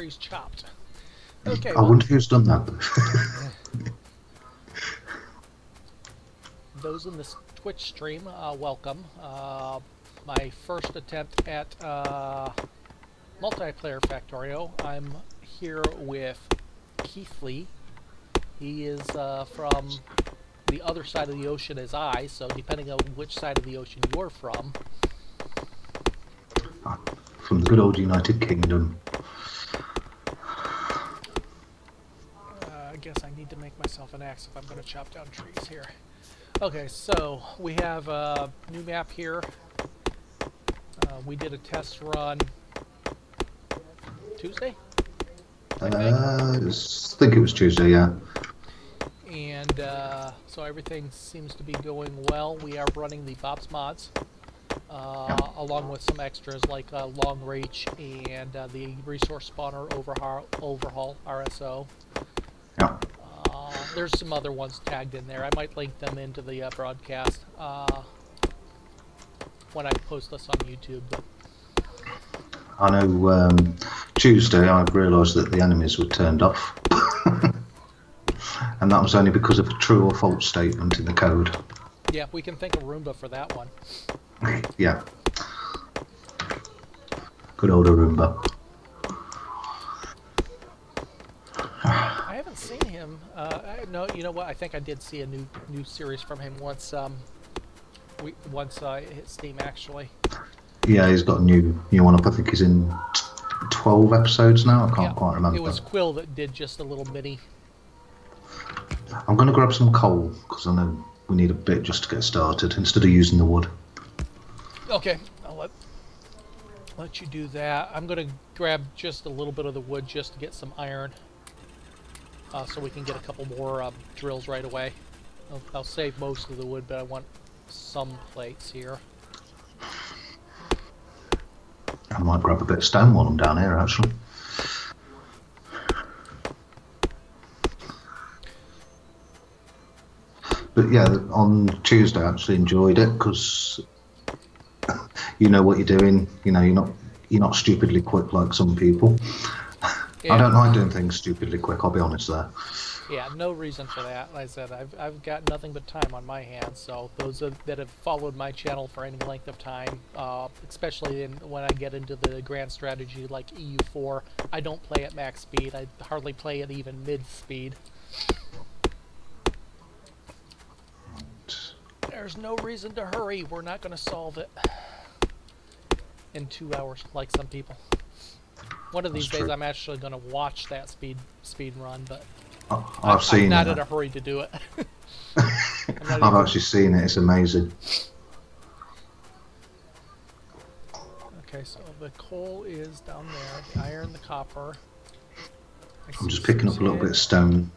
trees chopped. Okay. I well, wonder who's done that. those in this Twitch stream, uh, welcome. Uh, my first attempt at uh, multiplayer Factorio. I'm here with Keithy. He is uh, from the other side of the ocean as I, so depending on which side of the ocean you're from, From the good old United Kingdom. Uh, I guess I need to make myself an axe if I'm going to chop down trees here. Okay, so we have a new map here. Uh, we did a test run Tuesday, Uh, it was- I think it was Tuesday, yeah. and uh, so everything seems to be going well. We are running the Bob's Mods, uh, along with some extras like uh, Long Reach and uh, the Resource Spawner Overhaul, overhaul RSO. There's some other ones tagged in there. I might link them into the uh, broadcast uh, when I post this on YouTube. But I know um, Tuesday I realised that the enemies were turned off. and that was only because of a true or false statement in the code. yeah, we can thank Arumba for that one. Yeah. Good old Roomba. I haven't seen. Uh, I, no, you know what? I think I did see a new new series from him once. Um, we once uh, it hit Steam actually. Yeah, he's got a new new one up. I think he's in 12 episodes now. I can't Yeah, quite remember. It was Quill that did just a little mini. I'm going to grab some coal because I know we need a bit just to get started instead of using the wood. Okay, I'll let let you do that. I'm gonna grab just a little bit of the wood just to get some iron, uh, so we can get a couple more um, drills right away. I'll, I'll save most of the wood, but I want some plates here. I might grab a bit of stone while I'm down here actually. But yeah, on Tuesday I actually enjoyed it because you know what you're doing. You know you're not you're not stupidly quick like some people. I don't like doing things stupidly quick. I'll be honest there. Yeah, no reason for that. Like I said, I've, I've got nothing but time on my hands, so those of, that have followed my channel for any length of time, uh, especially in, when I get into the grand strategy like EU4, I don't play at max speed. I hardly play at even mid speed. There's no reason to hurry. We're not going to solve it in two hours like some people. One of these That's days, true. I'm actually going to watch that speed speed run, but I'm- I've seen I'm not it. in a hurry to do it. I'm I've even- actually seen it. It's amazing. Okay, so the coal is down there, the iron, the copper. I I'm just picking up a little bit of stone.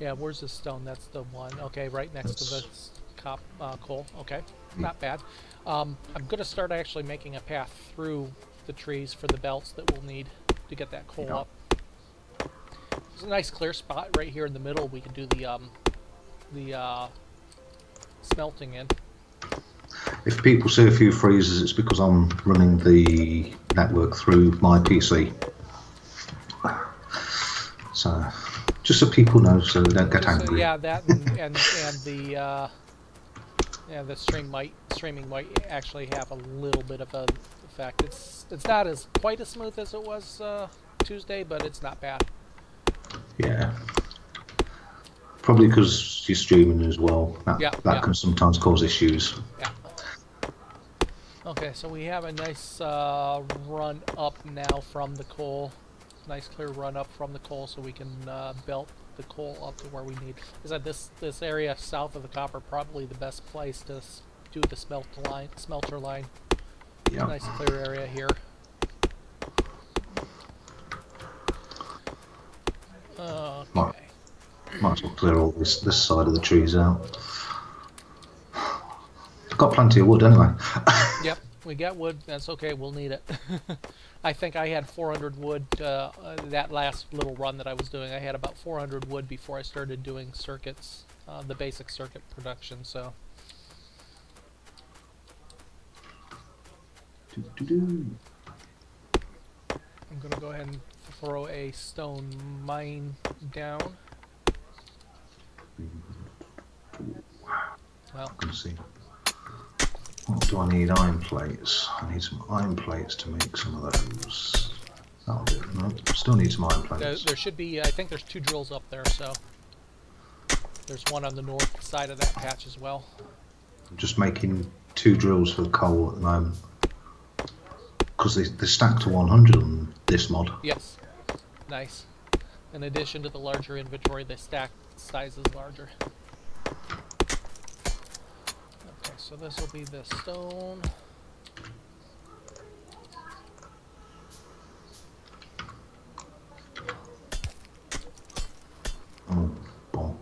Yeah, where's the stone? That's the one. Okay, right next to the cop uh, coal. Okay, not bad. Um, I'm gonna start actually making a path through the trees for the belts that we'll need to get that coal Yeah. up. There's a nice clear spot right here in the middle. We can do the um, the uh, smelting in. If people see a few freezes, it's because I'm running the network through my PC. So, just so people know, so they don't get So, angry. yeah, that and and, and the uh, yeah the stream might streaming might actually have a little bit of a effect. It's it's not as quite as smooth as it was uh, Tuesday, but it's not bad. Yeah. Probably because you're streaming as well. That, Yeah, that yeah. can sometimes cause issues. Yeah. Okay, so we have a nice uh, run up now from the coal. Nice clear run up from the coal, so we can uh, belt the coal up to where we need. Is that this this area south of the copper probably the best place to do the smelt line smelter line? Yeah. Nice clear area here. Okay. Right. Might as well clear all this this side of the trees out. Got plenty of wood anyway. We got wood. That's okay. We'll need it. I think I had 400 wood uh, uh, that last little run that I was doing. I had about 400 wood before I started doing circuits, uh, the basic circuit production. So. I'm gonna go ahead and throw a stone mine down. Well, Let's see. What do I need? Iron plates. I need some iron plates to make some of those. That'll do. No, still need some iron plates. there should be. I think there's two drills up there, so there's one on the north side of that patch as well. I'm just making two drills for the coal at the moment. Because they, they're stacked to 100 on this mod. Yes, nice. In addition to the larger inventory, the stack size is larger. So this will be the stone. Oh.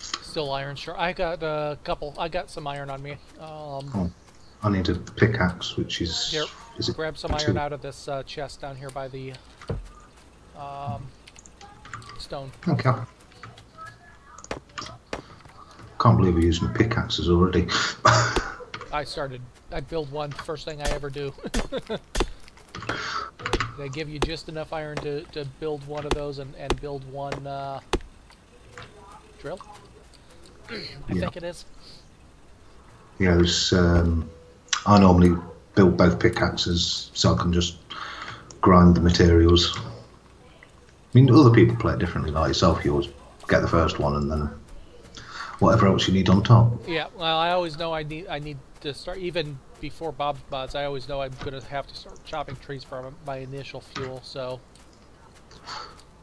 Still iron sure. I got a couple. I got some iron on me. Um, Oh, I need a pickaxe, which is. Here, is grab some two? iron out of this uh, chest down here by the um, stone. Okay. Can't believe we're using pickaxes already. I started. I build one first thing I ever do. they give you just enough iron to, to build one of those and, and build one uh, drill. I Yeah. think it is. yeah, there's, um, I normally build both pickaxes so I can just grind the materials. I mean, other people play it differently, like yourself. You always get the first one and then whatever else you need on top. Yeah. Well, I always know I need I need to start even before Bob's Mods. I always know I'm gonna have to start chopping trees for my initial fuel. So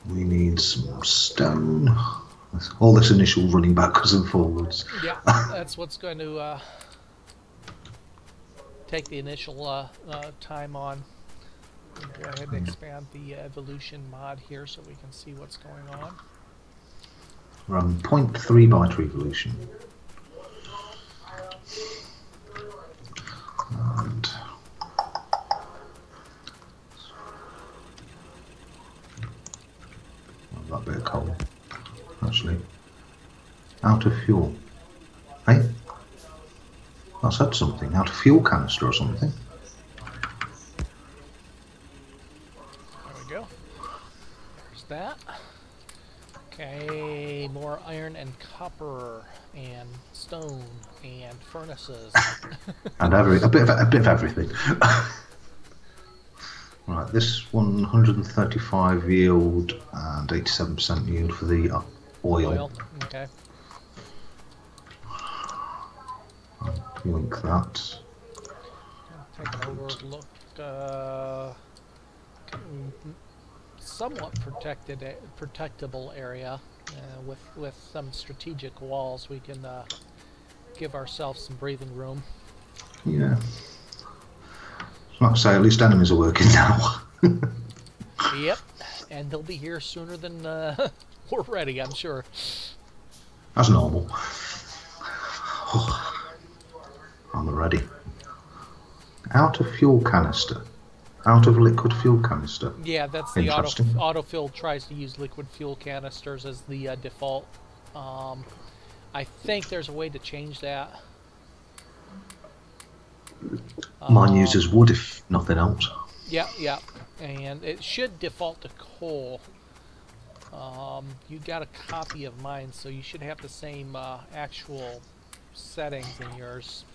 We need some stone. All this initial running backwards and forwards. Yeah, that's what's going to uh, take the initial uh, uh, time on. Go ahead and expand the uh, evolution mod here so we can see what's going on. We're on 0.3 byte revolution. And that bit of coal. Actually, out of fuel. Hey, I said something. Out of fuel canister or something. There we go. There's that. Okay, more iron and copper and stone and furnaces. and every a bit of a bit of everything. right, this 135 yield and 87% yield for the uh, oil. Oil. Okay. Link that. Take an overlook. Uh, somewhat protected, protectable area uh, with with some strategic walls. We can uh, give ourselves some breathing room. Yeah. Like I say, at least enemies are working now. Yep, and they'll be here sooner than uh, we're ready. I'm sure. That's normal. I'm ready. Out of fuel canister. Out of liquid fuel canister. Yeah, that's the auto autofill tries to use liquid fuel canisters as the uh, default. Um, I think there's a way to change that. Mine Um, uses wood if nothing else. Yeah, yeah, and it should default to coal. Um, you got a copy of mine, so you should have the same uh, actual settings in yours.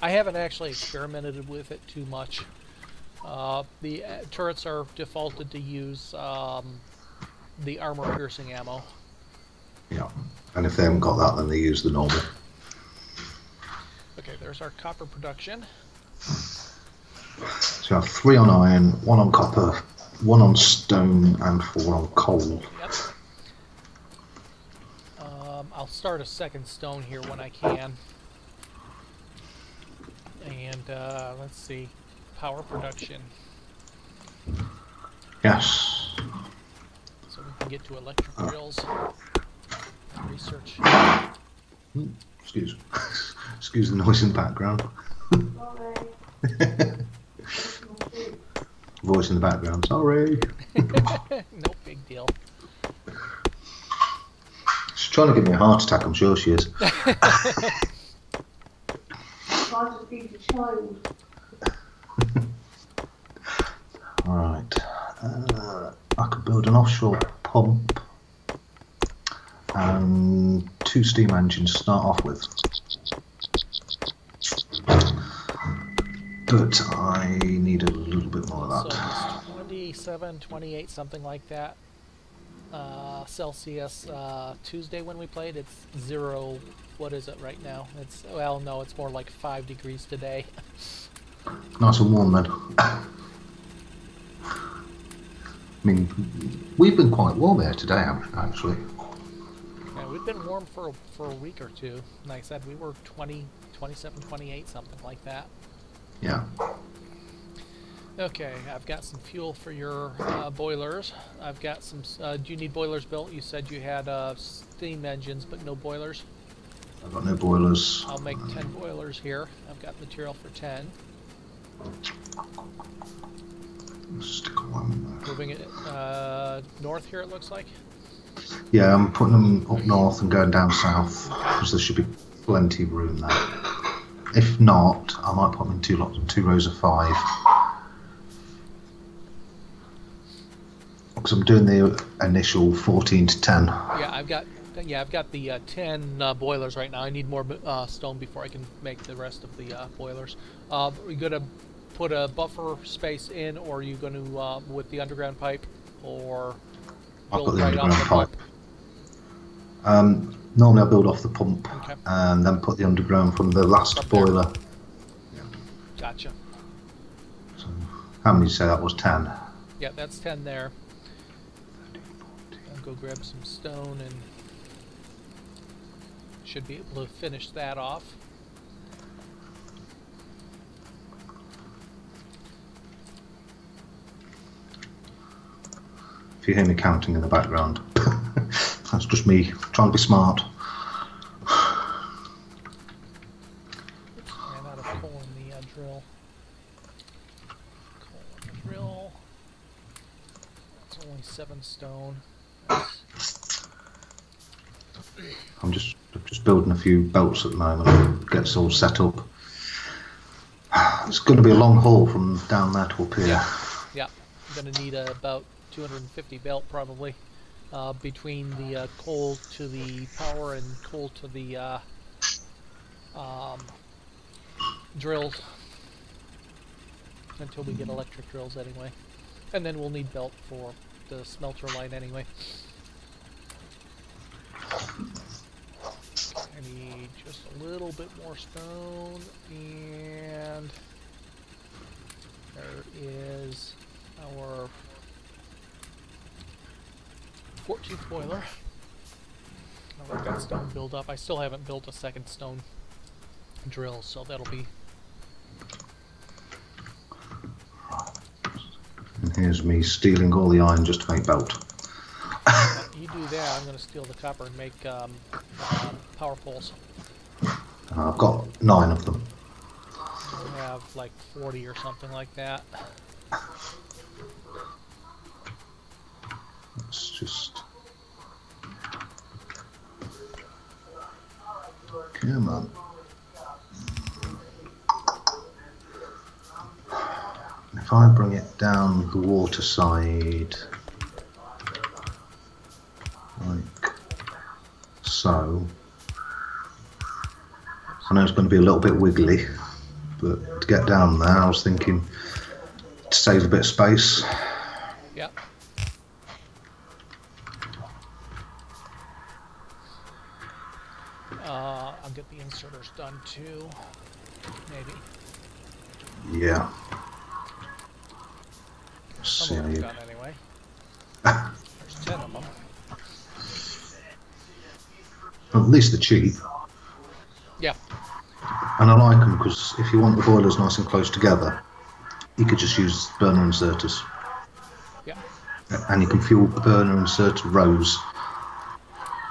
I haven't actually experimented with it too much. Uh, the uh, turrets are defaulted to use um, the armor piercing ammo. Yeah. And if they haven't got that, then they use the normal. Okay, there's our copper production. So you have three on iron, one on copper, one on stone, and four on coal. Yep. Um, I'll start a second stone here when I can. And uh, let's see, power production. Yes. So we can get to electric uh. drills. Research. Excuse. Excuse the noise in the background. Voice in the background. Sorry. no big deal. She's trying to give me a heart attack. I'm sure she is. try to feed the child. Right. Uh, I could build an offshore pump and two steam engines to start off with. But I need a little bit more of So that. it's 27, 28, something like that. Uh, Celsius. Uh, Tuesday when we played, it's zero. What is it right now? It's well, no, it's more like five degrees today. Nice and warm then. I mean, we've been quite warm here today, actually. Yeah, we've been warm for for a week or two. Like I said, we were 20, 27, 28, something like that. Yeah. Okay, I've got some fuel for your uh, boilers. I've got some. Uh, do you need boilers built? You said you had uh, steam engines, but no boilers. I've got no boilers. I'll make 10 boilers here. I've got material for 10. Stick one. Moving it uh, north here, it looks like. Yeah, I'm putting them up north and going down south because there should be plenty of room there. If not, I might put them in two lots, two rows of five. Because I'm doing the initial 14 to 10. Yeah, I've got. Yeah, I've got the uh, 10 uh, boilers right now. I need more uh, stone before I can make the rest of the uh, boilers. Uh, you gonna put a buffer space in, or are you going to uh, with the underground pipe, or I've got build the right off underground the pipe. Um, normally I build off the pump Okay. and then put the underground from the last Up boiler. Gotcha. So, how many say that was? 10. Yeah, that's 10 there. I'll go grab some stone and should be able to finish that off. You hear me counting in the background, that's just me trying to be smart. Oops, ran out of coal in the uh, drill. Coal in the drill. It's only seven stone. That's- I'm just just building a few belts at the moment. Gets all set up. It's going to be a long haul from down there to up here. Yeah. Yeah, I'm gonna need uh, about 250 belt probably uh, between the uh, coal to the power and coal to the uh, um, drills. Until we get electric drills anyway, and then we'll need belt for the smelter line anyway. I need just a little bit more stone and there is our 14th boiler. I'll let that stone build up. I still haven't built a second stone drill, so that'll be And here's me stealing all the iron just to make belt. you do that. I'm going to steal the copper and make um, um, power poles. Uh, I've got nine of them. I have like 40 or something like that. It's just. Come on. If I bring it down the water side, like so, I know it's going to be a little bit wiggly, but to get down there, I was thinking to save a bit of space. Yep. Uh, I'll get the too. Maybe. Yeah. Some of them anyway. There's 10 of them. at least they're cheap. Yeah. And I like them because if you want the boilers nice and close together, you could just use burner inserters. Yeah. And you can fuel burner inserters.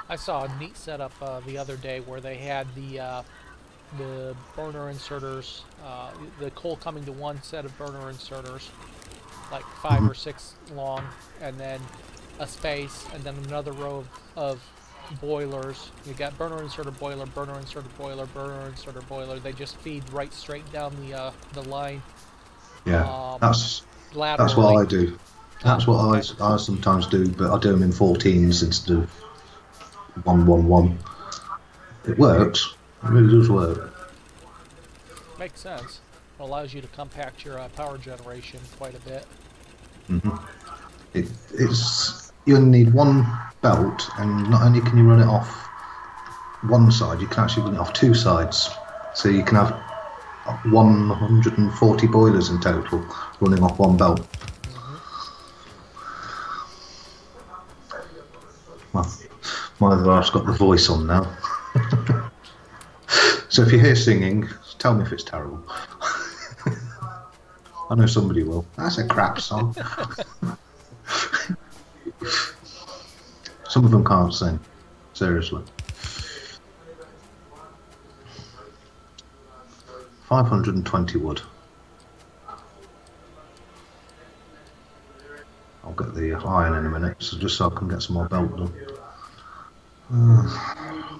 I saw a neat setup uh, the other day where they had the uh, the burner inserters, uh, the coal coming to one set of burner inserters, like 5 or six long, and then a space, and then another row of, of boilers. You got burner inserter boiler, burner inserter boiler, burner inserter boiler. They just feed right straight down the uh, the line Yeah, Um, that's laterally. that's what I do. That's what I, I sometimes do, but I do them in 14s instead of 111. It works. It really does. Makes sense. It allows you to compact your uh, power generation quite a bit. It, it's you only need one belt, and not only can you run it off one side, you can actually run it off two sides. So you can have 140 boilers in total running off one belt. Well, my other half's got the voice on now. So if you hear singing, tell me if it's terrible. I know somebody will. That's a crap song. Some of them can't sing. Seriously. 520 wood. I'll get the iron in a minute, so just so I can get some more belt done. Oh,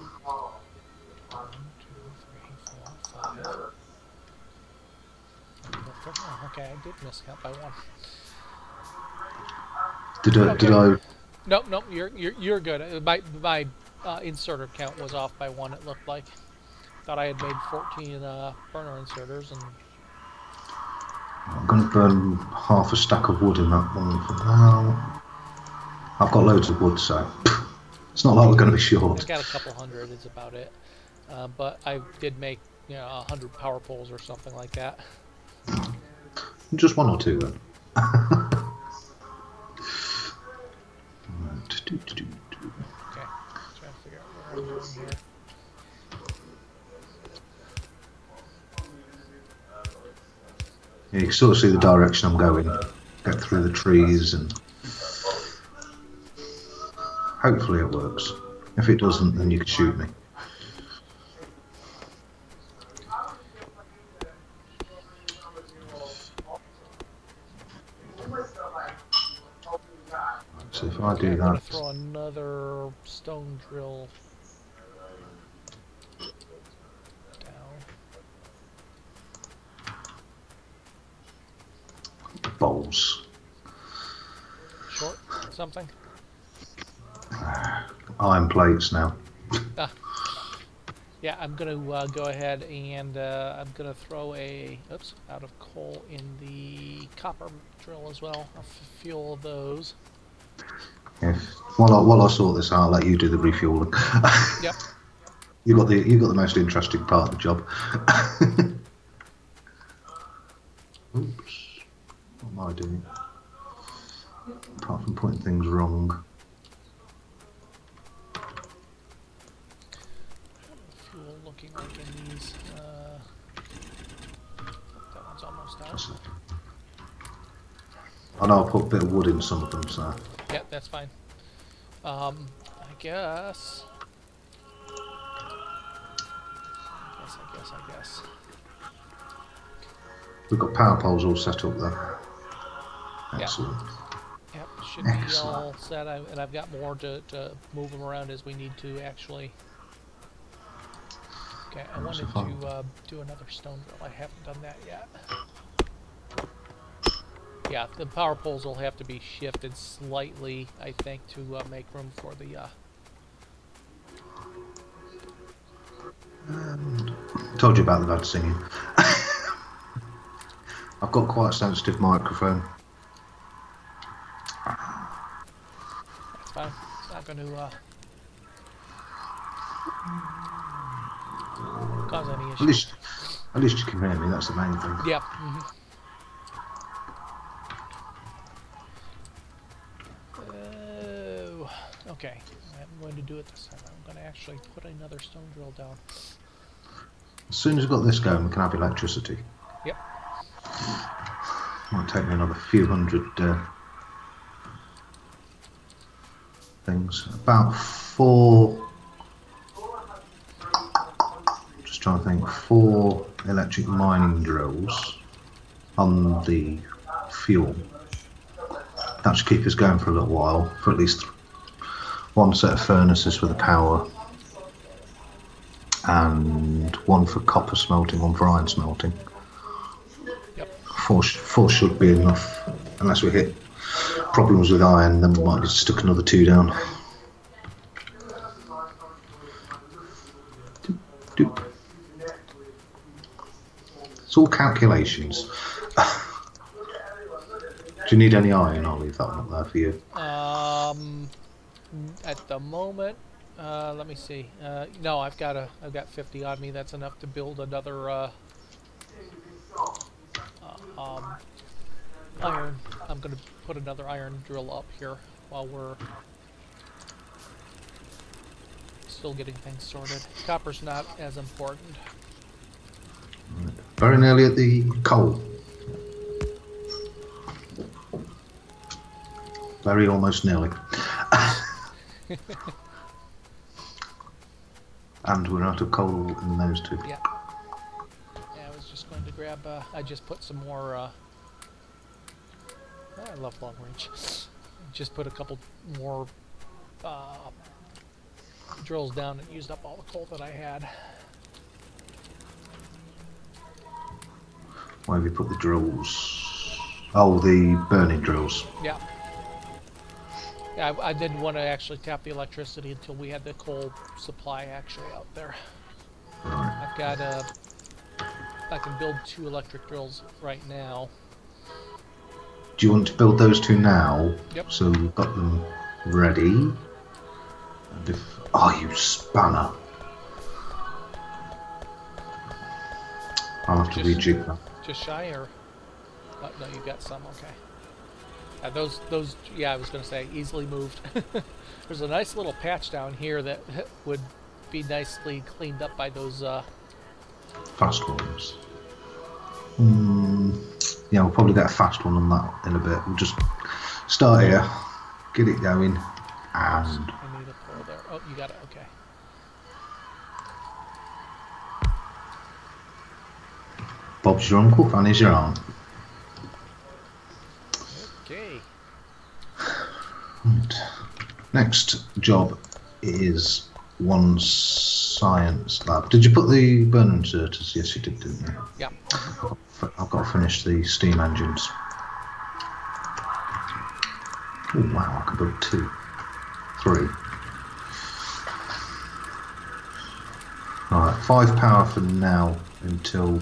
okay, I did miscount by one. Did I, did I? Nope, nope, you're you're you're good. Uh, My my uh, inserter count was off by one. It looked like. Thought I had made 14 uh, burner inserters, and I'm going to burn half a stack of wood in that one for now. I've got loads of wood, so it's not like we're going to be short. got a couple hundred. Is about it. Uh, but I did make you know a hundred power poles or something like that. Just one or two then. Yeah, you can sort of see the direction I'm going. Get through the trees and hopefully it works. If it doesn't, then you can shoot me. So if I Okay, do I'm gonna that, throw another stone drill down. bowls. Short something. Iron plates now. Yeah, I'm gonna uh, go ahead and uh, I'm gonna throw a oops out of coal in the copper drill as well. I'll fuel those. If while I, while I sort this out, I'll let you do the refueling. Yep. You got the you got the most interesting part of the job. Oops. What am I doing? Apart from putting things wrong. Fuel looking like in these. Uh, that one's almost out. I know I put a bit of wood in some of them, so that's fine. Um, I guess. I guess, I guess, I guess. we've got power poles all set up there. Yeah. Excellent. Yep, should be Excellent. all set. I, and I've got more to, to move them around as we need to actually. Okay, I wanted to uh, do another stone drill. I haven't done that yet. Yeah, the power poles will have to be shifted slightly, I think, to uh, make room for the. Uh, Told you about the bad singing. I've got quite a sensitive microphone. that's fine. It's not going to uh, cause any issues. At least, at least you can hear me. That's the main thing. Yep. mhm. Oh, okay. I'm going to do it this time. I'm going to actually put another stone drill down. As soon as we've got this going, we can have electricity. Yep. Might take me another few hundred uh, things. About four. Just trying to think. Four electric mining drills on the fuel. That should keep us going for a little while, for at least one set of furnaces for the power, and one for copper smelting, one for iron smelting. Yep. Four, four should be enough, unless we hit problems with iron, then we might just stick another two down. Doop, doop. It's all calculations. Do you need any iron? I'll leave that one up there for you. Um, at the moment, uh, let me see. Uh, no, I've got a, I've got 50 on me. That's enough to build another uh, uh, um, iron. I'm gonna put another iron drill up here while we're still getting things sorted. Copper's not as important. Very nearly at the coal. Very almost nearly. And we're out of coal in those two. Yeah. Yeah, I was just going to grab. Uh, I just put some more. Uh, oh, I love long range. Just put a couple more uh, drills down and used up all the coal that I had. Why have you put the drills? Oh, the burning drills. Yeah. Yeah, I, I didn't want to actually tap the electricity until we had the coal supply actually out there. I've got a... I can build two electric drills right now. Do you want to build those two now? Yep. So we've got them ready. If, oh, you spanner! I'll have to rejig that. Just shy, or oh, no? You got some. Okay. Uh, those, those, yeah, I was gonna say easily moved. There's a nice little patch down here that would be nicely cleaned up by those. Uh, Fast ones. Mm, yeah, we'll probably get a fast one on that in a bit. We'll just start here, get it going, and I need a pull there. Oh, you got it. Okay. Bob's your uncle, Fanny's your aunt. Okay. Right. Next job is one science lab. Did you put the burner inserters? Yes, you did, didn't you? Yeah. I've got to finish the steam engines. Oh wow, I could build two, three. Alright, five power for now until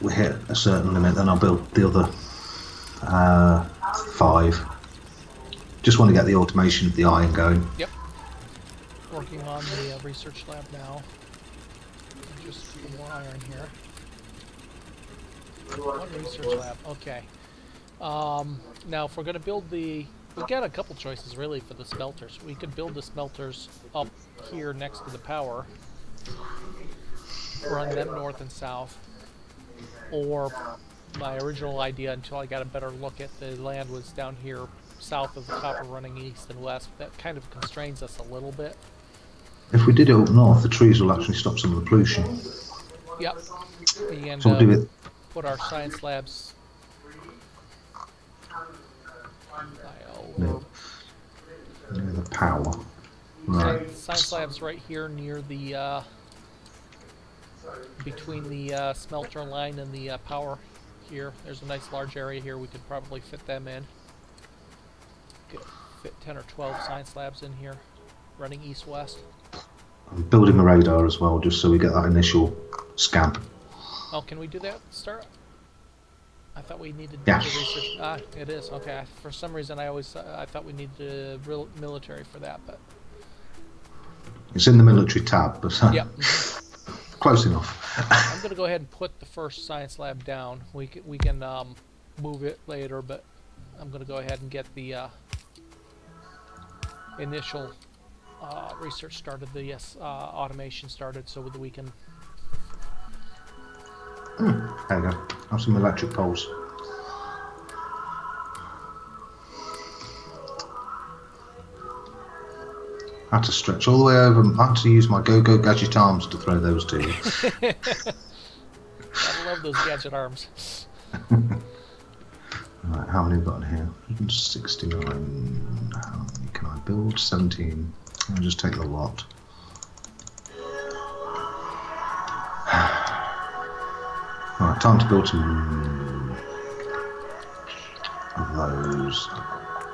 we hit a certain limit, then I'll build the other uh, five. Just want to get the automation of the iron going. Yep. Working on the uh, research lab now. Just more iron here. One research lab. Okay. Um, now, if we're going to build the, We've got a couple choices really for the smelters. We could build the smelters up here next to the power, run them north and south, or my original idea until I got a better look at the land was down here south of the copper running east and west. That kind of constrains us a little bit. If we did it up north, the trees will actually stop some of the pollution. Yep. And So we'll do uh, it. put our science labs. No. Near the power. Right. Science labs right here near the uh, between the uh, smelter line and the uh, power here. There's a nice large area here. We could probably fit them in. Could fit 10 or 12 science labs in here, running east-west. I'm building a radar as well, just so we get that initial scan. Oh, can we do that? Start. I thought we needed Yeah. research. Ah, it is okay. For some reason, I always uh, I thought we needed real military for that, but It's in the military tab, but uh, yeah. close enough. I'm gonna go ahead and put the first science lab down. We can, we can um, move it later, but I'm gonna go ahead and get the uh, initial uh, research started, the yes, uh, automation started, so that we can. There you go. Have some electric poles. Had to stretch all the way over. I had to use my go-go gadget arms to throw those to you. I love those gadget arms. right, how many have got in here? 169. How many can I build 17. I'll just take the lot. Alright, time to build some of those.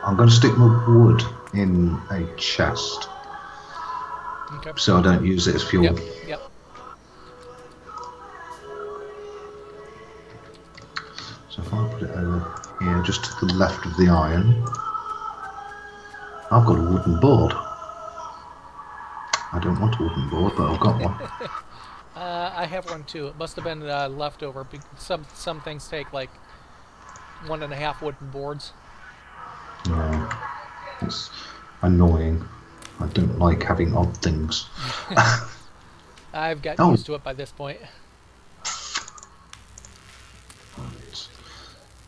I'm going to stick my wood in a chest Okay. so I don't use it as fuel. Yep. Yep. So if I put it over here, just to the left of the iron, I've got a wooden board. I don't want a wooden board, but I've got one. Uh, I have one too. It must have been uh, Some some things take like one and a half wooden boards. No, it's annoying. I don't like having odd things. I've gotten Oh. used to it by this point. Right.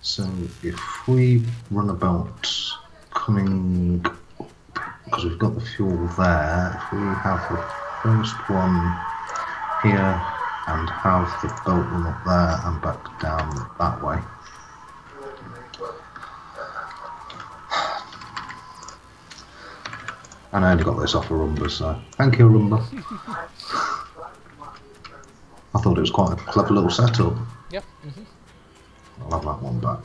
So if we run about coming, up, because we've got the fuel there, if we have the first one here and have the belt run up there and back down that way. And I only got this off Arumba, so thank you, Rumba. I thought it was quite a clever little setup. Yep. hmm I'll have that one back.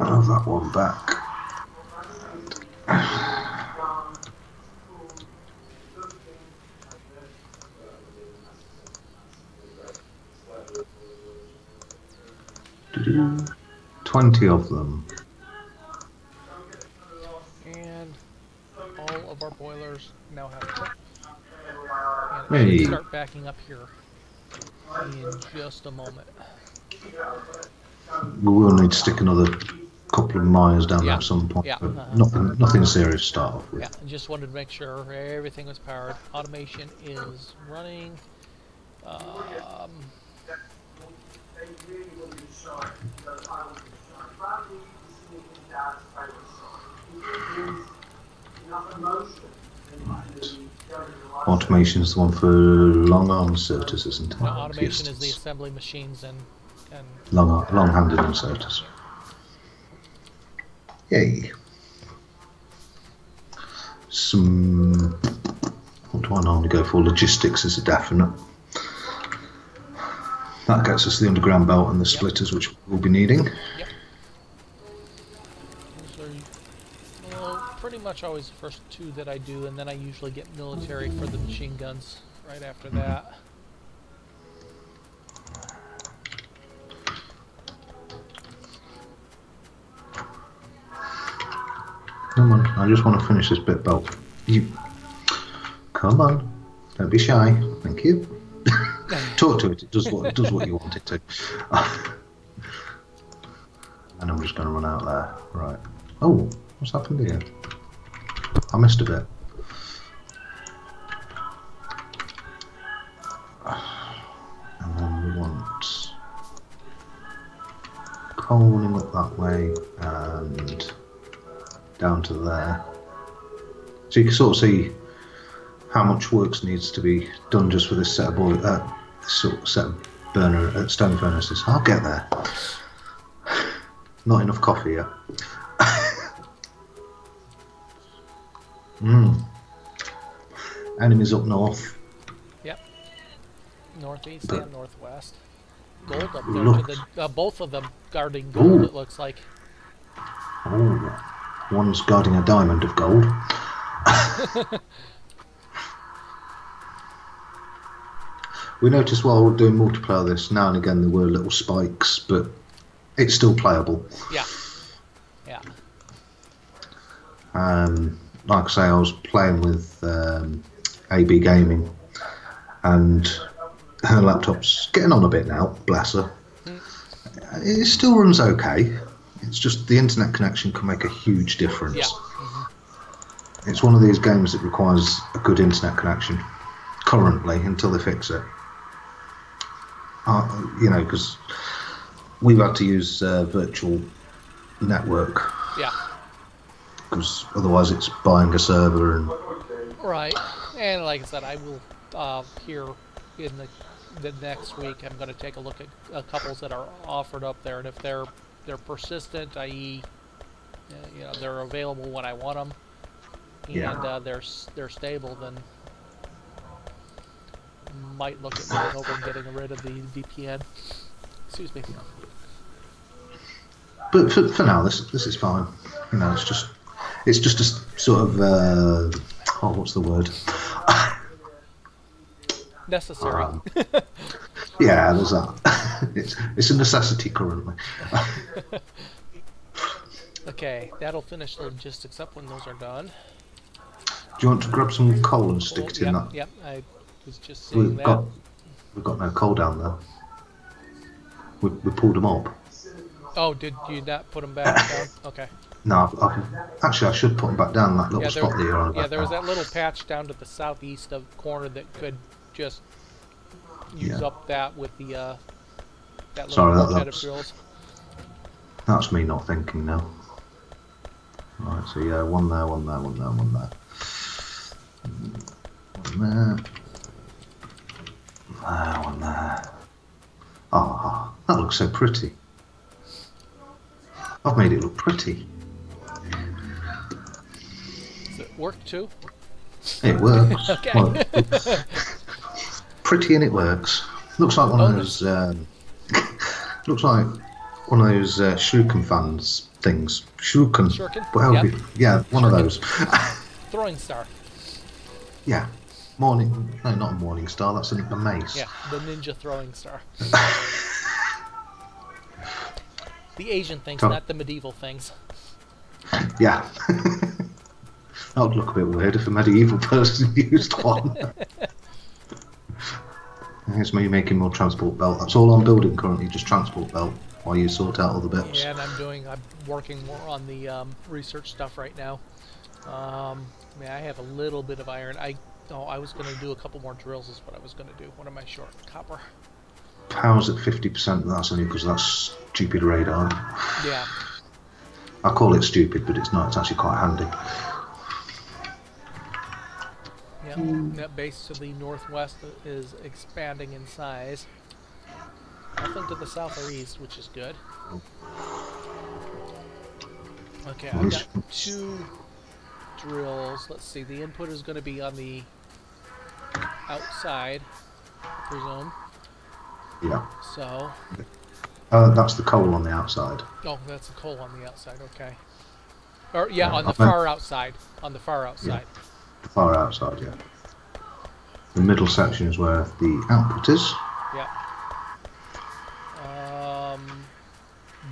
I'll have that one back. Twenty of them. And all boilers now have cook. And I Hey. should start backing up here in just a moment. We will need to stick another couple of miles down there Yeah. at some point, Yeah. but Uh-huh. nothing, nothing serious to start off with. Yeah, I just wanted to make sure everything was powered. Automation is running. Um, Automation is the one for long arm inserters, isn't it? no, automation is the assembly machines and and long long handed inserters. Yay. Some what do I normally go for? Logistics is a definite. That gets us the underground belt and the splitters which we'll be needing. Yep. Those are, well, pretty much always the first two that I do, and then I usually get military for the machine guns right after that. Come on, I just want to finish this bit belt. You come on. Don't be shy. Thank you. Talk to it. It does what it does what you want it to. and I'm just going to run out there. Right. Oh, what's happened here? I missed a bit. And then we want coal running up that way and down to there. So you can sort of see how much work needs to be done just for this set of boil, uh, sort of set of burner uh, stone furnaces. I'll get there. Not enough coffee yet. Hmm. Enemies up north. Yep. Northeast and northwest. Gold up there Look. the uh, both of them guarding gold. Ooh. It looks like. Oh, one's guarding a diamond of gold. we noticed while we're doing multiplayer this, now and again there were little spikes, but it's still playable. Yeah. Yeah. Um, like I say, I was playing with um, AB Gaming, and her laptop's getting on a bit now, bless her. It still runs okay. It's just the internet connection can make a huge difference. Yeah. It's one of these games that requires a good internet connection currently until they fix it. Uh, you know, because we've had to use uh, virtual network Yeah. Because otherwise it's buying a server and Right. And like I said, I will uh, here in the the next week. I'm going to take a look at uh, couples that are offered up there, and if they're they're persistent, i.e., uh, you know, they're available when I want them, and Yeah. uh, they're they're stable, then might look at moving over and getting rid of the VPN. Excuse me. But for, for now, this this is fine. You know, it's just it's just a sort of uh, oh, what's the word? Necessary. Um, yeah, there's that. it's it's a necessity currently. Okay, that'll finish the logistics up when those are done. Do you want to grab some coal and stick Oh, it yep, in that? yep. I was just seeing We've that. got we've got no coal down there. We, we pulled them up. Oh, did you not put them back down? Okay. No, I've, I've, actually I should put them back down that little Yeah, spot there, that you're on yeah, there was now. that little patch down to the southeast of the corner that could just use Yeah. up that with the uh, that little Sorry, that- that's- drills. That's me not thinking now. Right, so yeah, one there, one there, one there, one there. One there. There, one there. Ah, that looks so pretty. I've made it look pretty. Work too? It works. Okay. Well, pretty and it works. Looks like one of those. Um, looks like one of those uh, Shuriken fans things. Shuriken. Shuriken? Well, Yep. yeah, one of those. Throwing star. yeah. Morning. No, not a morning star. That's a, a mace. Yeah, the ninja throwing star. the Asian things, Top. not the medieval things. Yeah. That would look a bit weird if a medieval person used one. Here's me making more transport belt. That's all I'm building currently, just transport belt. While you sort out all the bits. Yeah, and I'm doing, I'm working more on the um, research stuff right now. Um, I mean, I have a little bit of iron. I, oh, I was going to do a couple more drills. Is what I was going to do. What am I short? Copper. Power's at 50%, that's only because that's stupid radar. Yeah. I call it stupid, but it's not. It's actually quite handy. Yeah. That base to the northwest is expanding in size. Nothing to the south or east, which is good. Okay, I've got two drills. Let's see. The input is going to be on the outside, I presume. Yeah. So, Uh, that's the coal on the outside. oh, that's the coal on the outside. Okay. Or yeah, Yeah, on the I meant- far outside. On the far outside. The far outside, yeah. The middle section is where the output is. Yeah. Um,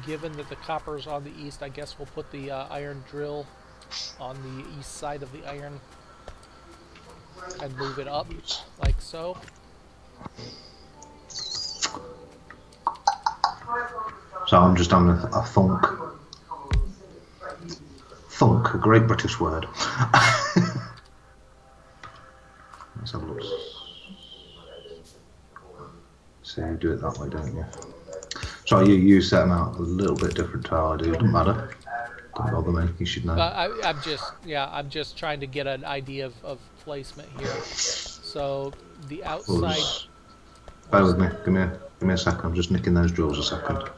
given that the copper's on the east, I guess we'll put the uh, iron drill on the east side of the iron and move it up like so. So I'm just having a, a thunk. Thunk, a great British word. do it that way, don't you? So you, you set them out a little bit different to how I do. Doesn't matter. Don't bother me. You should know. Uh, I, I'm just, yeah, I'm just trying to get an idea of, of placement here. So the outside, Us- Bear with me. Give me a, give me a second. I'm just nicking those drills a second.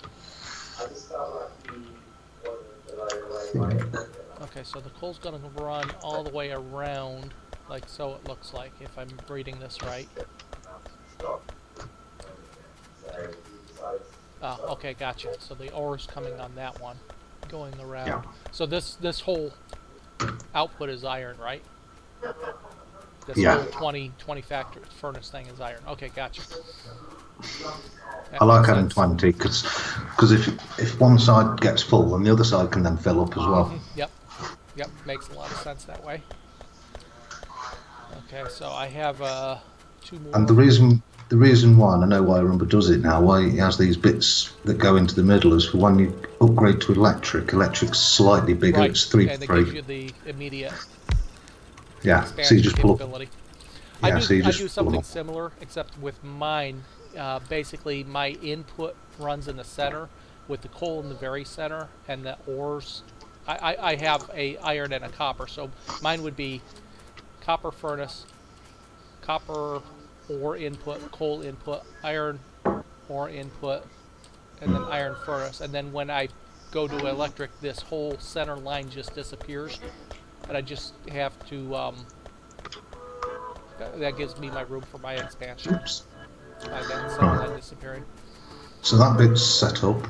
okay, so the coal's gonna run all the way around, like so it looks like, if I'm reading this right. Oh, okay, gotcha. So the ore's coming on that one, going around. Yeah. So this this whole output is iron, right? This Yeah. whole 20, 20 factor furnace thing is iron. Okay, gotcha. That I like having sense. 20 because if, if one side gets full, then the other side can then fill up as well. Yep. Yep. Makes a lot of sense that way. Okay, so I have uh, two more. And the reason the reason why, and I know why Arumba does it now, why he has these bits that go into the middle is for when you upgrade to electric. Electric's slightly bigger, right, it's three it three. gives you the immediate yeah, so you just pull up. Yeah, I do, so you I just do pull something similar, except with mine. Uh, basically, my input runs in the center, with the coal in the very center, and the ores. I, I, I have a iron and a copper, so mine would be copper furnace, copper ore input, coal input, iron ore input, and then iron furnace. And then when I go to electric, this whole center line just disappears. and I just have to. Um, that, gives me my room for my expansion. Oops. My then seven line disappearing. So that bit's set up.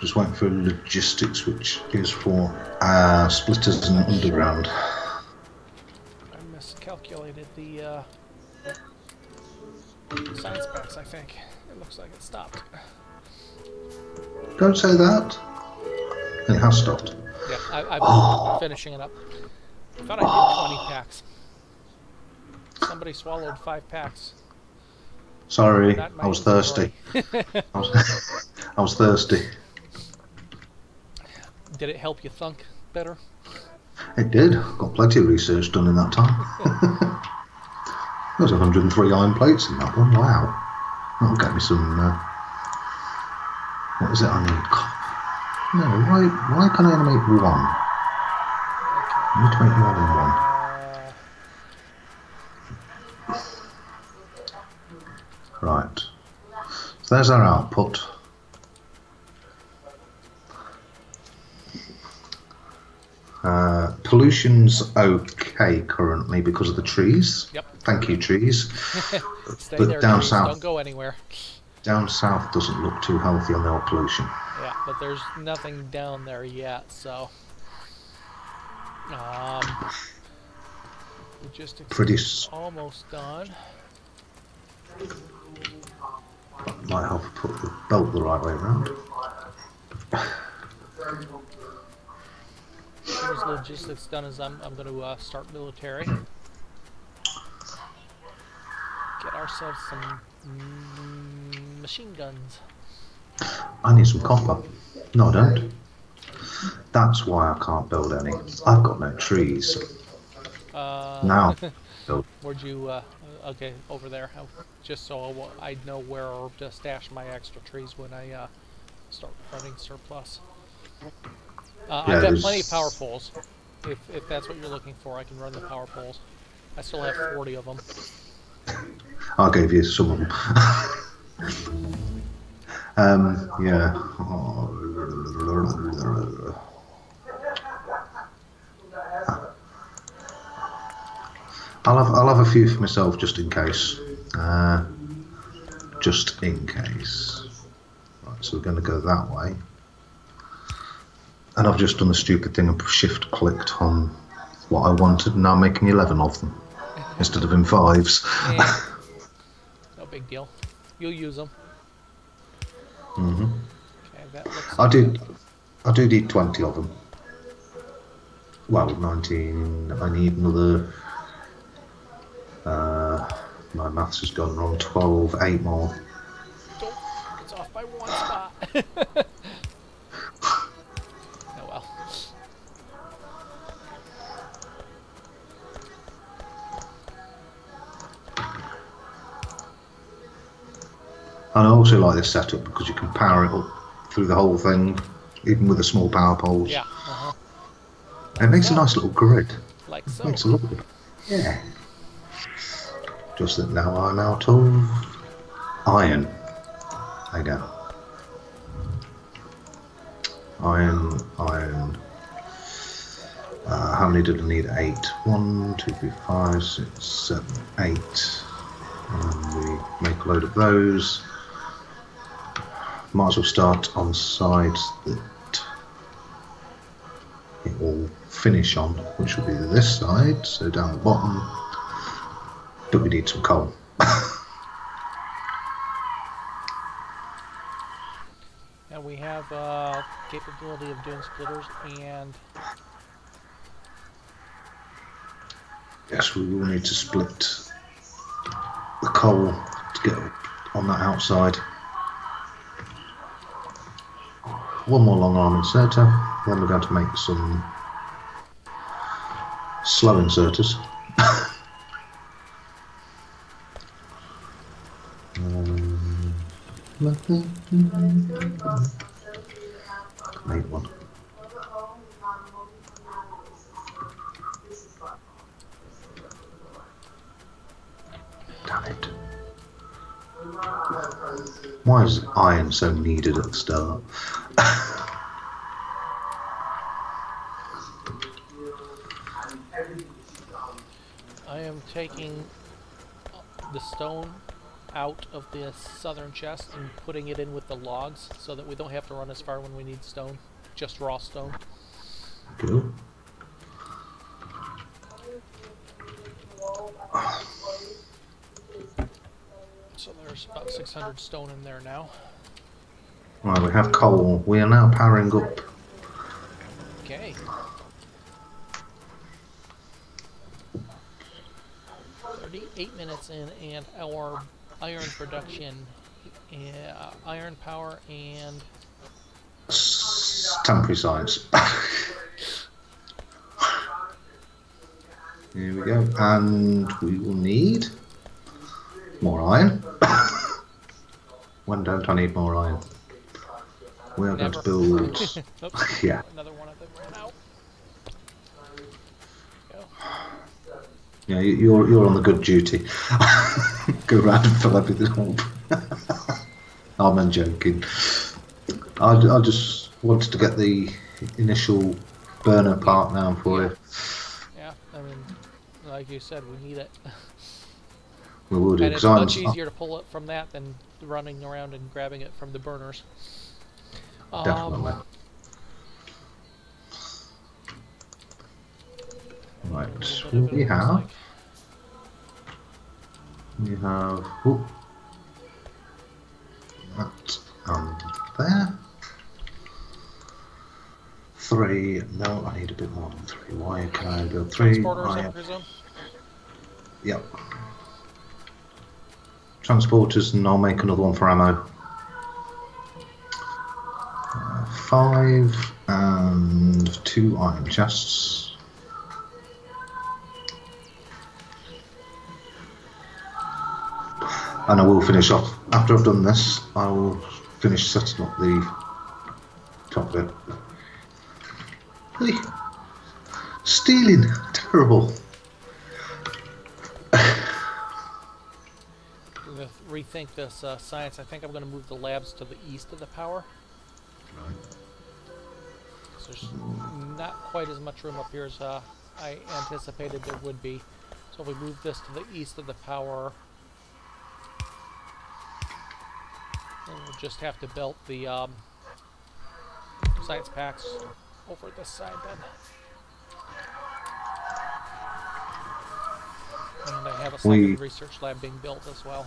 Just waiting for logistics, which is for uh, splitters and underground. I miscalculated the uh, science packs. I think it looks like it stopped. Don't say that. It has stopped. Yeah, I, I'm Oh. finishing it up. I thought I did 20 packs. Somebody swallowed five packs. Sorry, I was thirsty. I was, I was thirsty. Did it help you thunk better? It did. Got plenty of research done in that time. There's 103 iron plates in that one. Wow. That'll get me some. Uh, what is it I need? No, why, why can I only make one? I need to make more than one. Right. So there's our output. Uh, pollution's okay currently because of the trees. Yep. Thank you, trees. stay But there, down trees. south- Don't go anywhere. Down south doesn't look too healthy on the old pollution. Yeah, but there's nothing down there yet, so. Um, logistics Pretty almost done. might help put the belt the right way around. Here's logistics done as I'm, I'm going to uh, start military. Get ourselves some mm, machine guns. I need some copper. No, I don't. That's why I can't build any. I've got no trees. Uh, Now, build. Where'd you, uh, okay, over there, just so I know where to stash my extra trees when I, uh, start running surplus. Uh, Yeah, I've got plenty of power poles. If, if that's what you're looking for, I can run the power poles. I still have 40 of them. I gave you some of them. um, yeah. I'll have I'll have a few for myself just in case. Uh, just in case. Right, so we're going to go that way. And I've just done the stupid thing and shift clicked on what I wanted. and Now I'm making 11 of them instead of in fives. Yeah. no big deal. You'll use them. hmm Okay, that looks I do. I do need twenty of them. Well, nineteen. I need another. Uh, my maths has gone wrong. Twelve. Eight more. Oh, it's off by one spot. And I also like this setup because you can power it up through the whole thing, even with the small power poles. Yeah. Uh-huh. It makes a nice little grid. Like so. Makes a look good. Yeah. Just that now I'm out of iron. I go. Iron, iron. Uh, how many did I need? Eight. One, two, three, five, six, seven, eight. And we make a load of those. Might as well start on sides that it will finish on, which will be this side, so down the bottom. But we need some coal. And we have uh, capability of doing splitters and yes, we will need to split the coal to get on that outside. One more long arm inserter, then we're going to make some slow inserters. Um, Make one. Damn it. Why is iron so needed at the start? I am taking the stone out of the southern chest and putting it in with the logs so that we don't have to run as far when we need stone, just raw stone. Cool. So there's about 600 stone in there now. Right, we have coal. We are now powering up. Okay. Thirty-eight minutes in, and our iron production, uh, iron power, and s- temporary science. Here we go. And we will need more iron. when don't I need more iron? We are going to build. Yeah. another one of them ran out. Yeah, you- you're you're on the good duty. Go around and fill everything up. I'm only oh, joking. I, I just wanted to get the initial burner part now for you. Yeah, I mean, like you said, we need it. We will do And it's much easier to pull it from that than running around and grabbing it from the burners. Um, definitely. Right, a little bit what of do we have? like. We have oh, that and there. Three. No, I need a bit more than three. Why can I build three? Transporters, I I have- presume. Yep. Transporters, and I'll make another one for ammo. Five and two iron chests. And I will finish off after I've done this. I will finish setting up the top bit. Hey, stealing, terrible. Rethink this uh, science. I think I'm going to move the labs to the east of the power. Right. 'Cause there's not quite as much room up here as uh, I anticipated there would be. So if we move this to the east of the power, then we'll just have to belt the um, science packs over this side then. And I have a second We- research lab being built as well.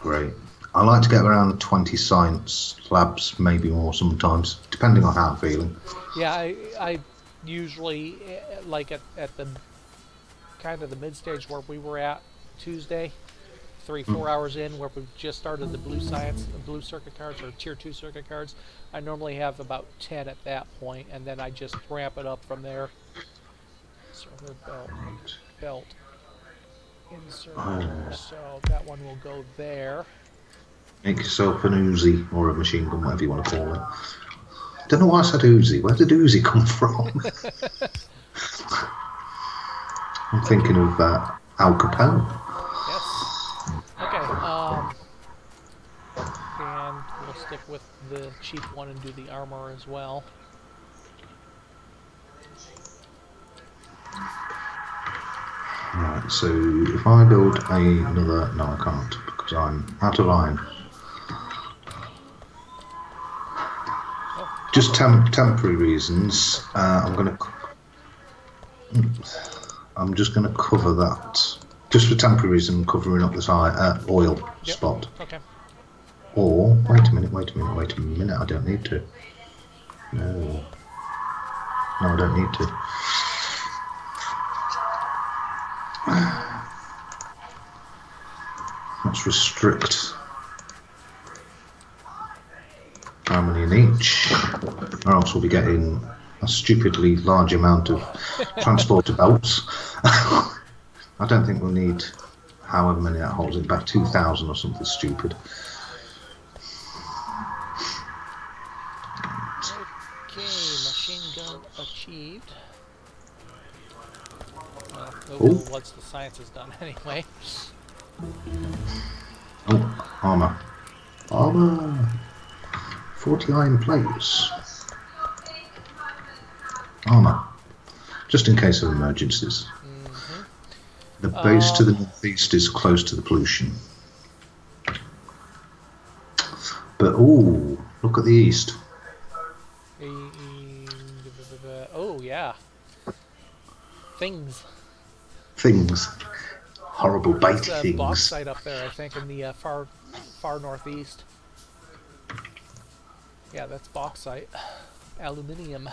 Great. I like to get around 20 science labs, maybe more sometimes, depending on how I'm feeling. Yeah, I, I usually eh, like at, at the kind of the mid stage where we were at Tuesday, three four hours in, where we just started the blue science, the blue circuit cards or tier two circuit cards. I normally have about ten at that point, and then I just ramp it up from there. Server belt, belt, insert. Oh. So that one will go there. Make yourself an Uzi or a machine gun, whatever you want to call it. Don't know why I said Uzi. Where did Uzi come from? I'm thinking of uh, Al Capone. Yes. Okay. Um, and we'll stick with the cheap one and do the armor as well. Right, so if I build another. No, I can't because I'm out of iron. Just tem- temporary reasons. Uh, I'm going to. I'm just going to cover that. Just for temporary reason, covering up this eye, uh, oil Yep. spot. Okay. Or wait a minute, wait a minute, wait a minute. I don't need to. No. No, I don't need to. Let's restrict how many in each, or else we'll be getting a stupidly large amount of transporter belts. I don't think we'll need however many that holds it about 2,000 or something stupid. Okay. Machine gun achieved. Uh, well, Ooh. oh, once the science is done, anyway. Oh, armor. Armor. 40 iron plates. Armor. Just in case of emergencies. hmm The base to the Um, northeast is close to the pollution. But oh, look at the east. Oh yeah. Things. Things. Horrible It's baity a things. bauxite up there, I think, in the uh, far, far northeast. Yeah, that's bauxite. Aluminium,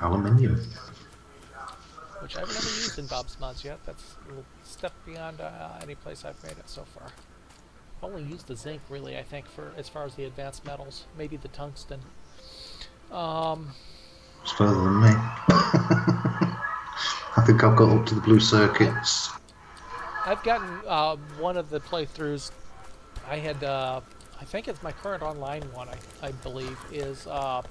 Aluminium. which I've never used in Bob's Mods yet. That's a step beyond uh, any place I've made it so far. I've only used the zinc, really. I think for as far as the advanced metals, maybe the tungsten. Um, It's further than me. I think I've got up to the blue circuits. I've gotten uh, one of the playthroughs. I had, uh, I think it's my current online one. I, I believe is uh,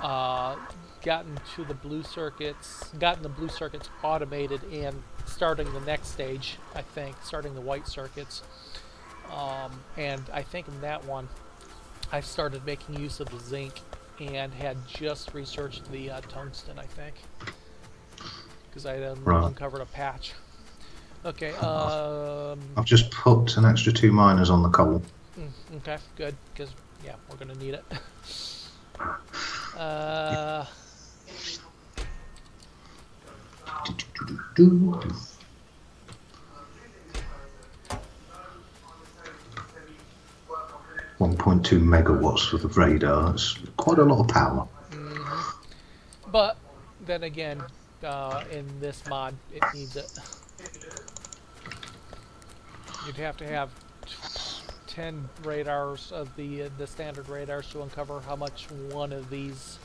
uh, gotten to the blue circuits, gotten the blue circuits automated, and starting the next stage. I think starting the white circuits. Um, and I think in that one, I started making use of the zinc and had just researched the uh, tungsten. I think because I had Right. uncovered a patch. Okay. Um, I've just put an extra two miners on the coal. mm, okay. Good. Because yeah, we're gonna need it. uh, One point two megawatts for the radar. That's quite a lot of power. but then again, uh, in this mod, it needs it. You'd have to have t- ten radars of the uh, the standard radars to uncover how much one of these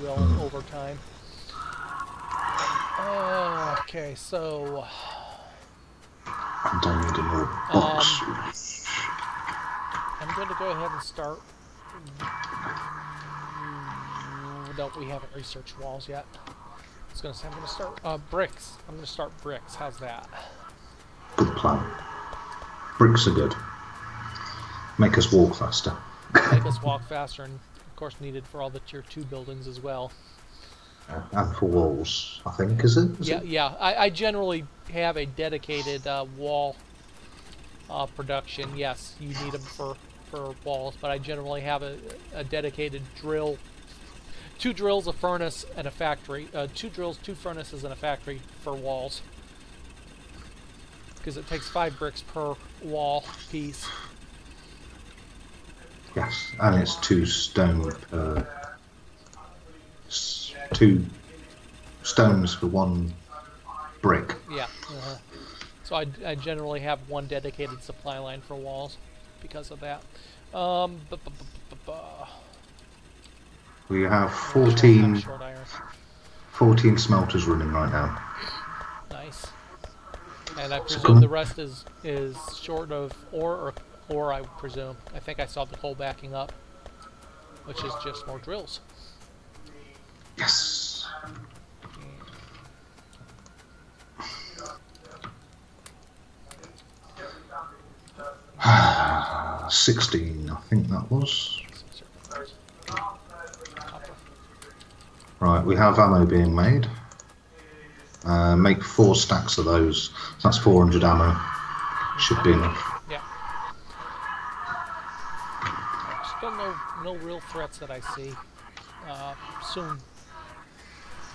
will over time. Uh, okay, so I need another box. I'm going to go ahead and start. No, we haven't researched walls yet. Was going to say I'm going to start uh, bricks. I'm going to start bricks. How's that? Good plan. Bricks are good. Make us walk faster. Make us walk faster, and of course needed for all the tier two buildings as well. And for walls, I think, is it? Is Yeah, it? yeah. I, I generally have a dedicated uh, wall uh, production. Yes, you need them for for walls, but I generally have a, a dedicated drill, two drills, a furnace, and a factory. Uh, two drills, two furnaces, and a factory for walls. Because it takes five bricks per wall piece. Yes, and it's two stone per. Two stones for one brick. Yeah. uh So I, I generally have one dedicated supply line for walls because of that. Um, We have short- 14, 14 smelters running right now. Nice. And I So presume come- the rest is is short of ore or ore. I presume. I think I saw the coal backing up, which is just more drills. Yes. Sixteen, I think that was. Right, we have ammo being made. Uh, make four stacks of those. That's 400 ammo. Should be enough. Yeah. Still no no real threats that I see. Uh, soon.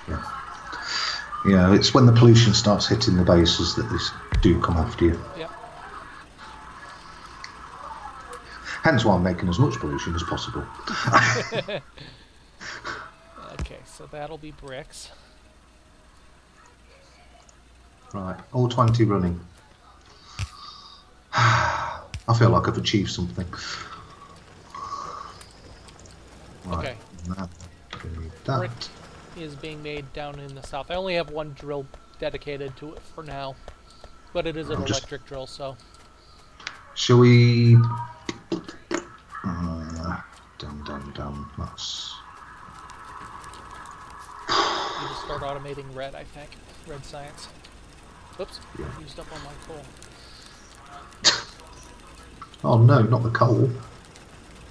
Yeah, yeah, it's when the pollution starts hitting the bases that they do come after you. Yep. Hence why I'm making as much pollution as possible. Okay, so that'll be bricks. Right, all 20 running. I feel like I've achieved something. Right, Okay. That, that. Brick is being made down in the south. I only have one drill dedicated to it for now, but it is an just- electric drill, so Shall we? Uh, dum dum dum. That's just start automating red. I think red science. Oops, used up all my coal. oh no, not the coal.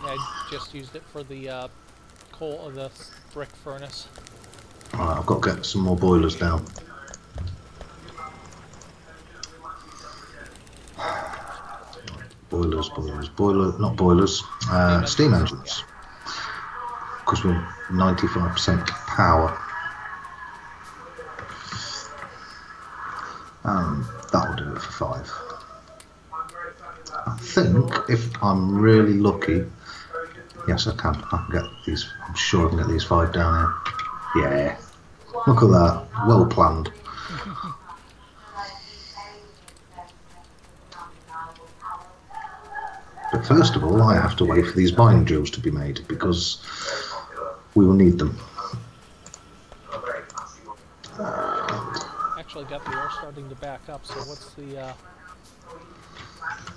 I just used it for the uh, coal of the brick furnace. Alright, I've got to get some more boilers down. Boilers, boilers, boiler, not boilers, uh, steam engines. Because we're 95% power. Um, that'll do it for five. I think if I'm really lucky, yes, I can. I can get these. I'm sure I can get these five down here. Yeah, look at that. Well planned. But first of all, I have to wait for these mining drills to be made because we will need them. Actually, got the air starting to back up. So what's the? Uh,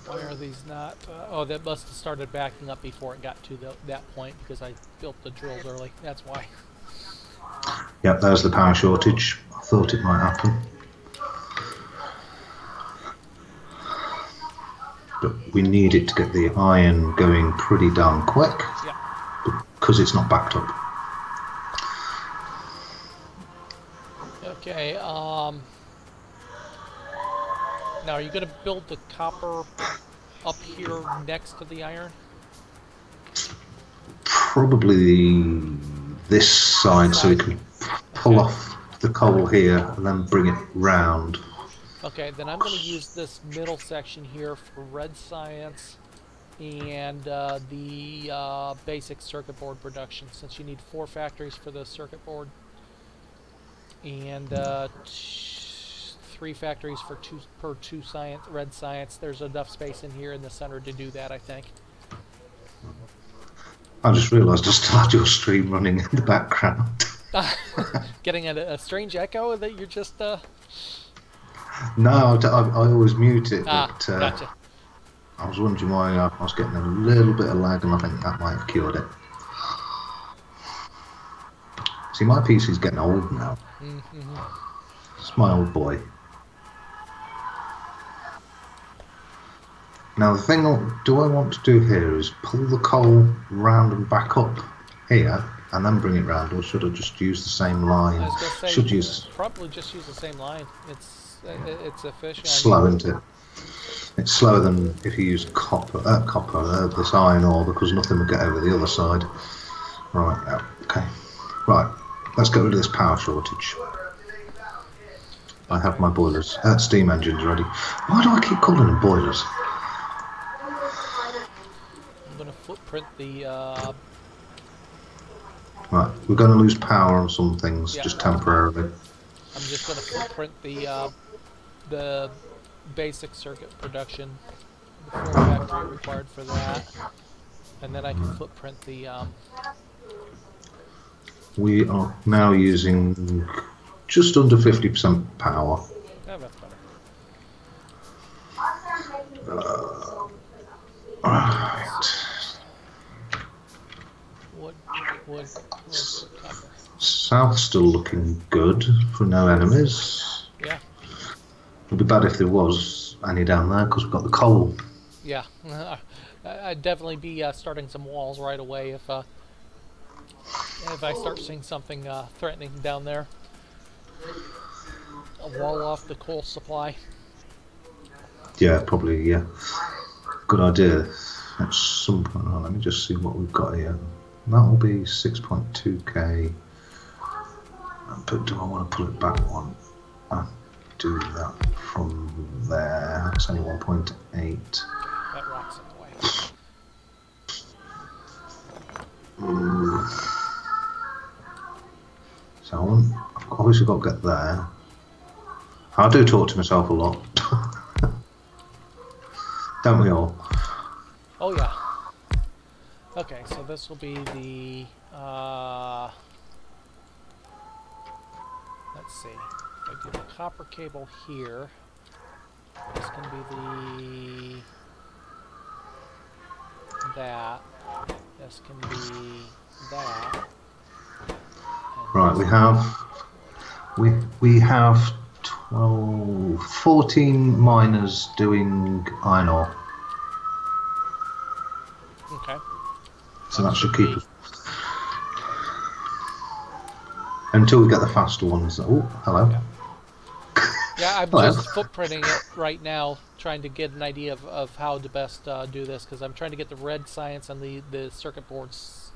why are these not? Uh, oh, that must have started backing up before it got to the, that point because I built the drills early. That's why. Yep, there's the power shortage. I thought it might happen. But we need it to get the iron going pretty darn quick Yeah. because it's not backed up. Now, are you going to build the copper up here next to the iron? Probably this side so we can pull Okay. off the coal here and then bring it round. Okay, then I'm going to use this middle section here for red science and uh, the uh, basic circuit board production, since you need four factories for the circuit board and uh, three factories for two per two science red science. There's enough space in here in the center to do that, I think. I just realised I started your stream running in the background. Getting a, a strange echo that you're just. Uh, no, I, I always mute it, ah, but uh, gotcha. I was wondering why I was getting a little bit of lag, and I think that might have cured it. See, my PC's getting old now. Mm-hmm. It's my old boy. Now, the thing do I want to do here is pull the coal round and back up here, and then bring it round, or should I just use the same line? Say, Should use probably just use the same line. It's uh, it's efficient. Slow, isn't it? It's slower than if you use copper, uh, copper, uh, this iron ore, because nothing will get over the other side. Right, okay. Right, let's get rid of this power shortage. I have my boilers, uh, steam engines ready. Why do I keep calling them boilers? I'm gonna the uh, Right, we're going to lose power on some things, Yeah. just temporarily. I'm just gonna print the uh, the basic circuit production, the factory required for that, and then I can footprint the um, We are now using just under 50% power. yeah, that's better. Right. Wood, wood. South's still looking good for no enemies. Yeah, It'd be bad if there was any down there because we've got the coal. yeah. I- I'd definitely be uh, starting some walls right away if uh, if I start seeing something uh, threatening down there. A wall off the coal supply. Yeah, probably, yeah. Good idea. At some point, oh, let me just see what we've got here. That will be 6.2k. But do I want to pull it back one? I do that from there. It's only 1.8. That rock's in the way. So I want, I've obviously got to get there. I do talk to myself a lot. Don't we all? Oh yeah. Okay, so this will be the uh let's see. If I do the copper cable here, this can be the that. This can be that. Right, we have we we have 12, 14 miners doing iron ore, Okay. So that should keep us. Until we get the faster ones. Oh, hello. Yeah. Yeah, I'm Hello. just footprinting it right now, trying to get an idea of, of how to best uh, do this, because I'm trying to get the red science on the, the circuit boards,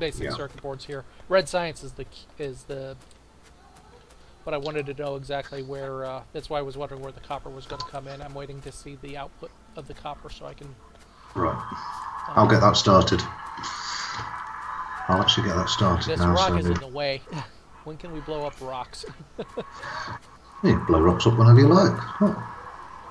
basic Yeah. circuit boards here. Red science is the key- is the. But I wanted to know exactly where. Uh, that's why I was wondering where the copper was going to come in. I'm waiting to see the output of the copper so I can. Right. I'll get that started. I'll actually get that started This now. rock so is in the way. when can we blow up rocks? you blow rocks up whenever you like. Oh.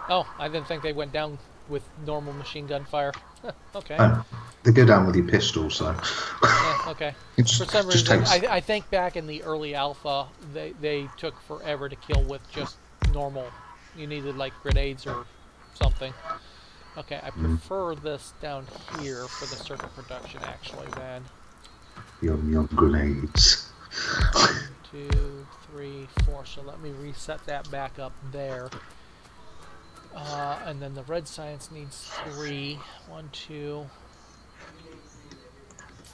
oh, I didn't think they went down with normal machine gun fire. okay. Oh, they go down with your pistol, so. Yeah, okay. It's- For some reason, takes- I, I think back in the early alpha, they, they took forever to kill with just normal. You needed like grenades or something. Okay, I Mm. prefer this down here for the circuit production, actually. Then Yum yum grenades. two, three, four. So let me reset that back up there. Uh, and then the red science needs three. One, two.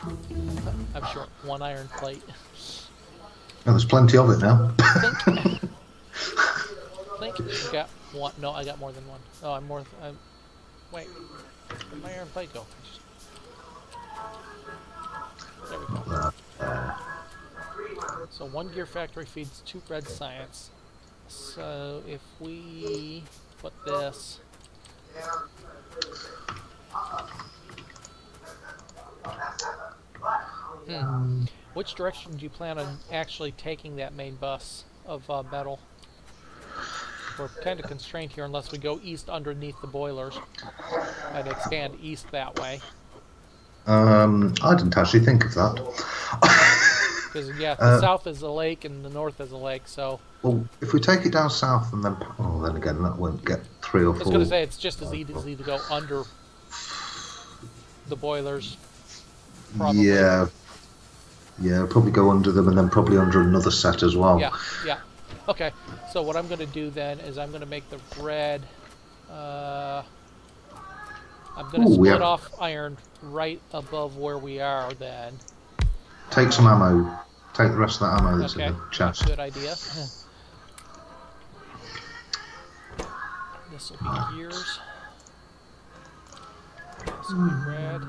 I'm short. One iron plate. Oh, there's plenty of it now. think. think I got one. No, I got more than one. Oh, I'm more. I'm, wait, where'd my iron plate go? There we go. So one gear factory feeds two red science. So if we put this. Hmm. Which direction do you plan on actually taking that main bus of uh, metal? We're kind of constrained here unless we go east underneath the boilers and expand east that way. Um, I didn't actually think of that. Because yeah, the Uh, south is a lake and the north is a lake. So well, if we take it down south and then, oh, then again, that won't get three or four. I was going to say it's just as easy to go under the boilers. Probably. Yeah, yeah, probably go under them and then probably under another set as well. Yeah, yeah. Okay, so what I'm going to do then is I'm going to make the red. Uh, I'm going to split off iron right above where we are then. Take some ammo. Take the rest of that ammo that's Okay, in the that's a good idea. this will be gears. This will be red.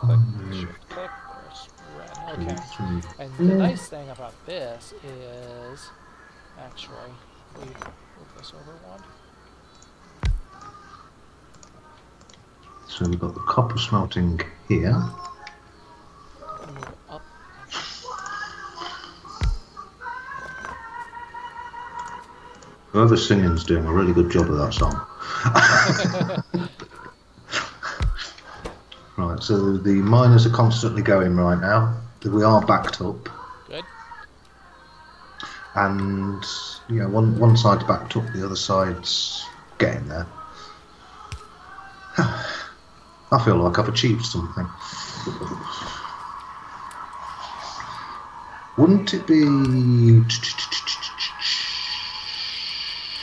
Click, shift click, red. Okay. Mm-hmm. And the nice thing about this is, actually, we move this over one. So we've got the copper smelting here. and Move it up. Whoever's singing's doing a really good job of that song. right, so the miners are constantly going right now. We are backed up, Good. and you know, one one side's backed up, the other side's getting there. I feel like I've achieved something. Wouldn't it be?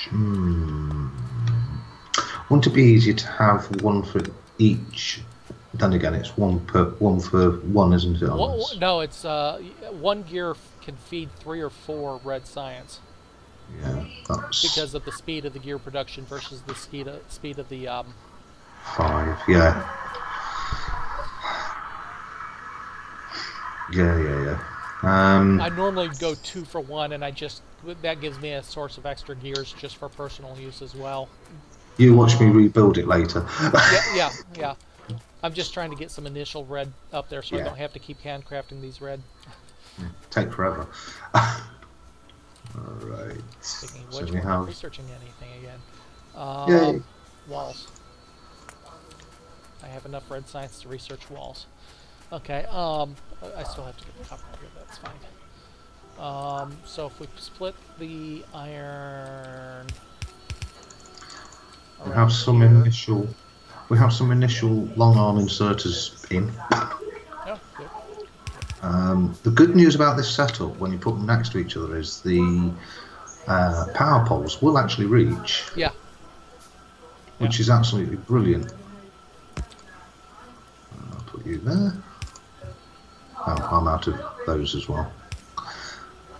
Hmm. Wouldn't it be easier to have one for each? Then again, it's one per one for one, isn't it? on Wha- this? wha- no, it's uh, one gear can feed three or four red science Yeah, that's because of the speed of the gear production versus the speed of, speed of the um. five. Yeah. Yeah, yeah, yeah. Um, I normally go two for one, and I just that gives me a source of extra gears just for personal use as well. you watch me rebuild it later. yeah, yeah, yeah. I'm just trying to get some initial red up there, so I don't have to keep handcrafting these red. Take forever. All right. Speaking of So which, we we're have researching anything again. Yay. Um, walls. I have enough red science to research walls. Okay. Um, I I still have to get the copper here. That's fine. Um, so if we split the iron. we have some here- initial. We have some initial long arm inserters in. Oh. Um, the good news about this setup, when you put them next to each other, is the uh, power poles will actually reach, Yeah. which is absolutely brilliant. I'll put you there. I'm, I'm out of those as well.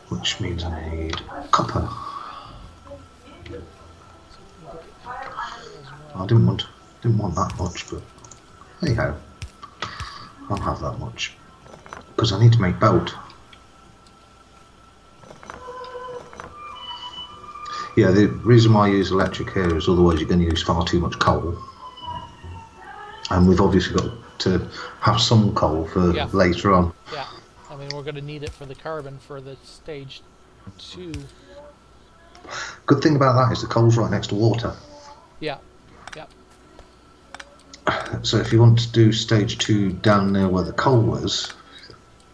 Which means I need copper. I didn't want didn't want that much, but hey ho, I'll have that much because I need to make belt. Yeah, the reason why I use electric here is otherwise you're going to use far too much coal, and we've obviously got to have some coal for Yeah. later on. Yeah, I mean we're going to need it for the carbon for the stage two. Good thing about that is the coal's right next to water. Yeah, So if you want to do stage two down near where the coal was,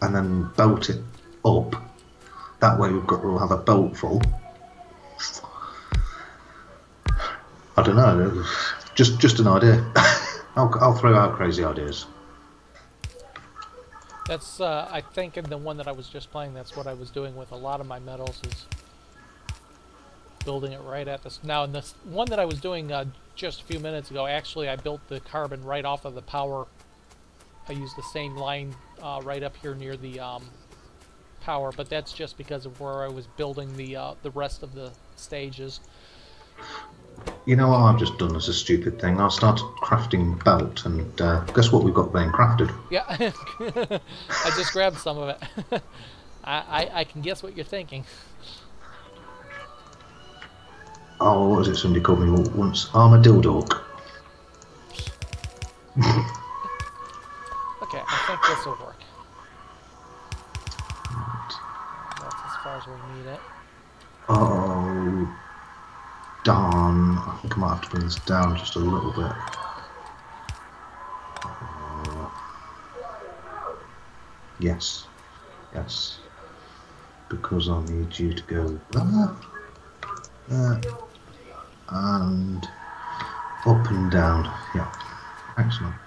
and then belt it up, that way we've got we'll have a belt full. I don't know, just just an idea. I'll I'll throw out crazy ideas. that's uh, I think in the one that I was just playing. That's what I was doing with a lot of my metals is building it right at this. Now in this one that I was doing uh, just a few minutes ago, actually I built the carbon right off of the power. I used the same line uh, right up here near the um, power, but that's just because of where I was building the uh, the rest of the stages. You know what I've just done as a stupid thing? I started crafting belt, and uh, guess what we've got being crafted? Yeah, I just grabbed some of it. I, I I can guess what you're thinking. Oh, what was it? Somebody called me once armadillo. Okay, I think this will work. That's as far as we need it. Oh, darn. I think I might have to bring this down just a little bit. Uh, yes. Yes. Because I need you to go there, there, and up and down. Yeah. Excellent.